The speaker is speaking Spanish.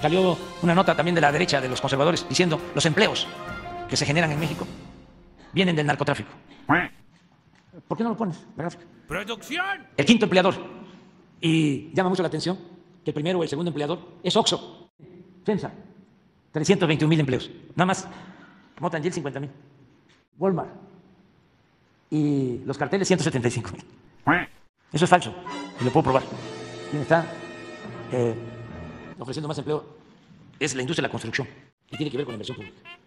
Salió una nota también de la derecha, de los conservadores, diciendo los empleos que se generan en México vienen del narcotráfico. ¿Por qué no lo pones? la gráfica? ¡Producción! El quinto empleador. Y llama mucho la atención que el primero o el segundo empleador es Oxxo. FEMSA, 321 mil empleos. Nada más, Motangel, 50 mil. Walmart. Y los carteles, 175 mil. Eso es falso, y lo puedo probar. ¿Quién está eh, ofreciendo más empleo? Es la industria de la construcción y tiene que ver con la inversión pública.